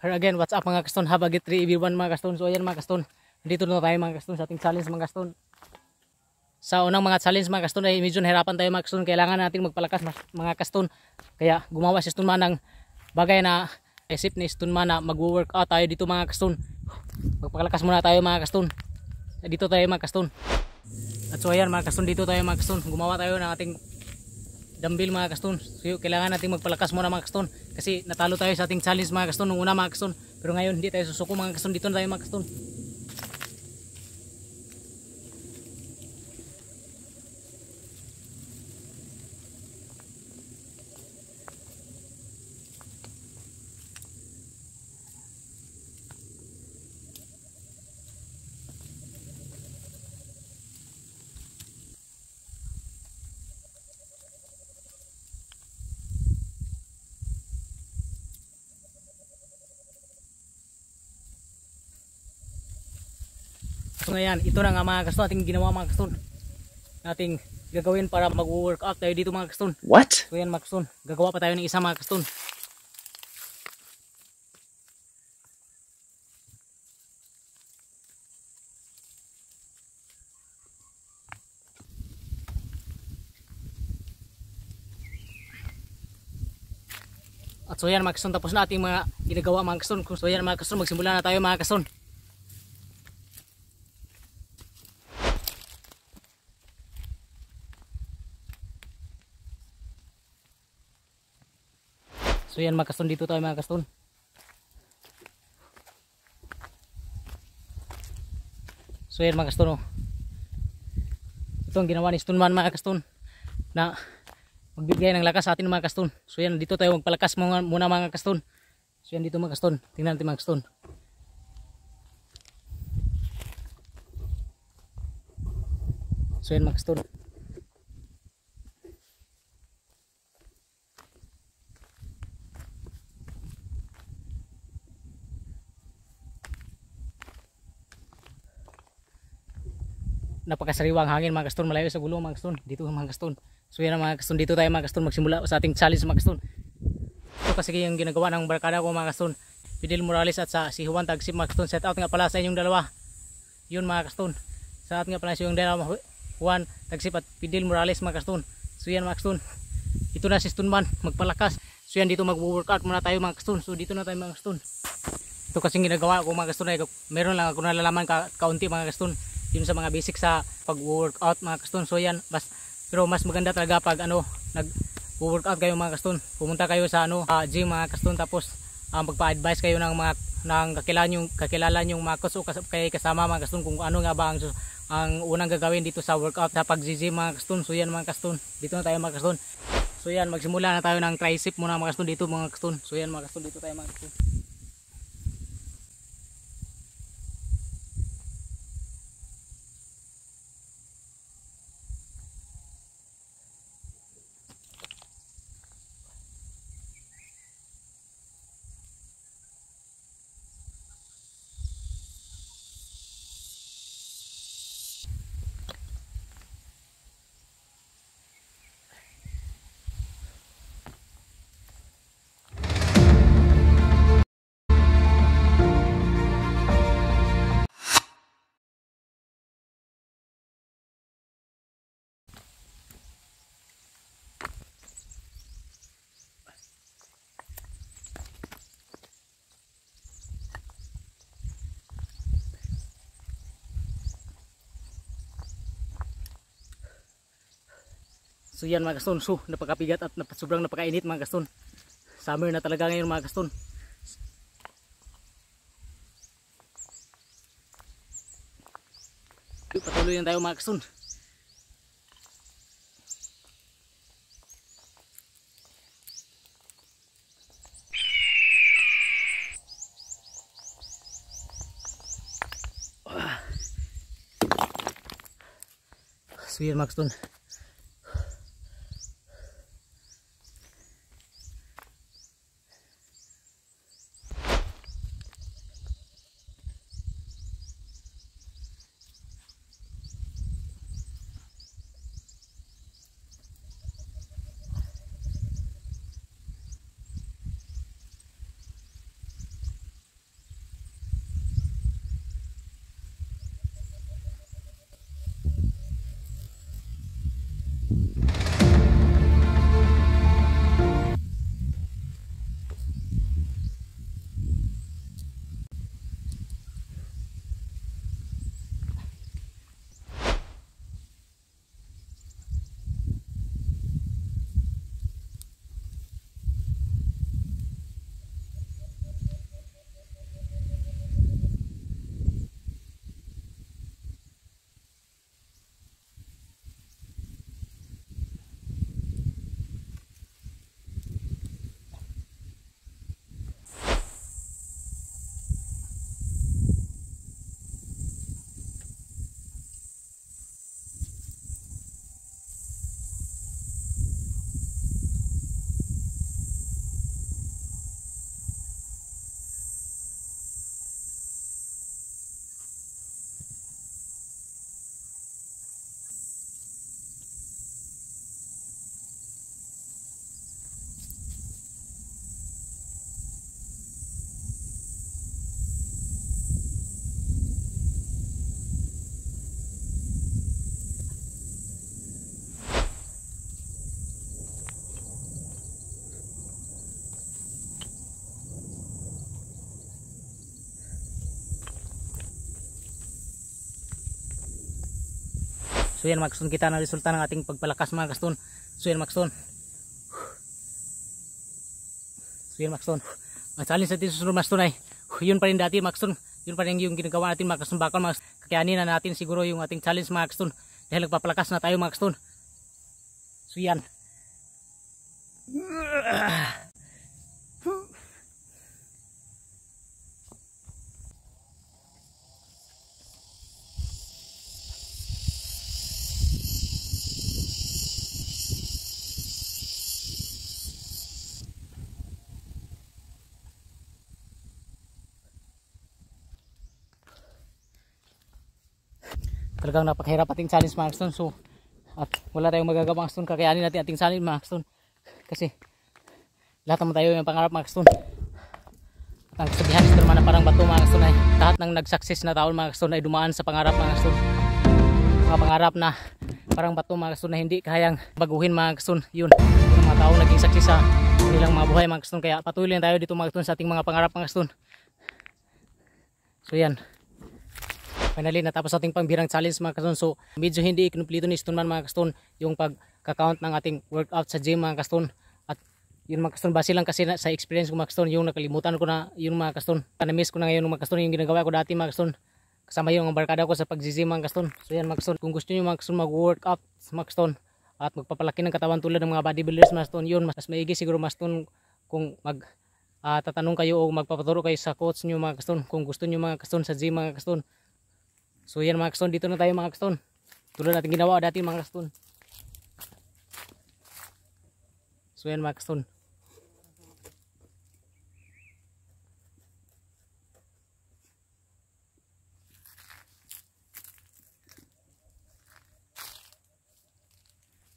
Here again, what's up mga kaston? Have a good 3 everyone mga kaston. So ayan mga kaston. Dito na tayo mga kaston sa ating challenge mga kaston. Sa unang mga challenge mga kaston ay medyo nahirapan tayo mga kaston. Kailangan natin magpalakas mga kaston. Kaya gumawa si Stunman ng bagay na isip ni Stunman na mag-workout tayo dito mga kaston. Magpalakas muna tayo mga kaston. Dito tayo mga kaston. At so ayan mga kaston dito tayo mga kaston. Gumawa tayo ng ating dumbbell mga kaston. So kailangan natin magpalakas muna mga kaston kasi natalo tayo sa ating challenge mga kaston nung una mga kaston. Pero ngayon hindi tayo susuko mga kaston. Dito na tayo mga kaston. So ngayon, ito na nga mga kaston ating ginawa mga kaston. Nating gagawin para mag-workout tayo dito mga kaston. What? So yan mga kaston, gagawa pa tayo ng isa mga kaston. At so yan mga kaston, tapos na ating mga ginagawa mga kaston. So yan mga kaston, magsimula na tayo mga kaston. So yan mga kaston, dito tayo mga kaston. So yan mga kaston oh. Ito ang ginawa ni Stunman mga kaston na magbigay ng lakas sa atin mga kaston. So yan dito tayo magpalakas muna, muna mga kaston. So yan dito mga kaston. Tingnan natin mga kaston. So yan mga kaston. Napakasariwang hangin mga kaston malayo sa gulo mga kaston dito mga kaston so yan mga kaston dito tayo mga kaston magsimula sa ating challenge mga kaston ito kasi yung ginagawa ng barkada ko mga kaston Fidel Morales at sa si Juan Tagsip mga kaston set out nga pala sa inyong dalawa yun mga kaston sa ating nga pala sa inyong dalawa Juan Tagsip at Fidel Morales mga kaston so yan mga kaston ito na si Stunman magpalakas so yan dito mag-workout muna tayo mga kaston so dito na tayo mga kaston ito kasing ginagawa ko mga kaston ay meron lang ako nalalaman ka, kaunti mga kaston yun sa mga basic sa pag-workout mga kaston so yan bas, pero mas maganda talaga pag ano nag workout kayo mga kaston pumunta kayo sa ano uh, gym mga kaston tapos uh, magpa-advise kayo ng mga ng kakilala yung kakilala yung mga coach kas, kay kasama mga kaston kung ano nga ba ang, ang unang gagawin dito sa workout sa pag-gym mga kaston so yan mga kaston dito na tayo mga kaston so yan magsimula na tayo ng tricep muna mga kaston dito mga kaston so yan mga kaston dito tayo mga kaston So yan mga kaston, so napakapigat at nap sobrang napakainit mga kaston. Summer na talaga ngayon mga kaston. Patuloy lang tayo mga kaston. So yan mga kaston. So yan mga kita na resulta ng ating pagpalakas mga kaston. So yan mga kaston. So yan mga kaston. Ang challenge natin susunod mga kaston ay yun pa rin dati mga kaston. Yun pa rin yung ginagawa natin mga kaston. Bakal mga kaston. Na natin siguro yung ating challenge mga kaston. Dahil nagpapalakas na tayo mga kaston. So yan. Talagang napakahirap ating challenge mga kaston so at wala tayong magagawa mga kaston kakayanin natin ating challenge mga kaston kasi lahat naman tayo yung pangarap mga kaston at ang kasabihan ito naman na parang bato mga kaston ay lahat ng nag-success na taon mga kaston ay dumaan sa pangarap mga kaston mga pangarap na parang bato mga kaston na hindi kayang baguhin mga kaston yun. Yung mga tao naging success sa kanilang mga buhay mga kaston kaya patuloy tayo dito mga kaston sa ating mga pangarap mga kaston so yan finally natapos ating pangbirang challenge mga kaston so medyo hindi ikinumpleto ni Stone man mga kaston yung pagka-count ng ating workout sa gym mga kaston at yun mga kaston base lang kasi na, sa experience ko mga kaston yung nakalimutan ko na yung mga kaston na-miss ko na ngayon mga kaston yung ginagawa ko dati mga kaston kasama yung barkada ko sa pag-gym mga kaston so yan mga kaston kung gusto niyo mga kaston mag-workout mga kaston at magpapalaki ng katawan tulad ng mga bodybuilders mga kaston yun mas maigi siguro mga kaston kung mag uh, tatanong kayo o magpapaturo kayo sa coach niyo mga kaston kung gusto niyo mga kaston sa gym mga kaston So yan mga kaston, dito na tayo mga kaston. Tulad natin ginawa dati mga kaston. So yan mga kaston.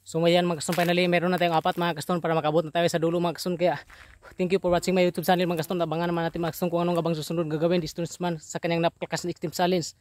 So ngayon mga kaston finally meron na tayong apat mga kaston para makabot na tayo sa dulo mga kaston kaya thank you for watching my youtube channel mga kaston abangan naman natin mga kaston kung anong abang susunod gagawin distance man sa kanyang napakakas na extreme challenge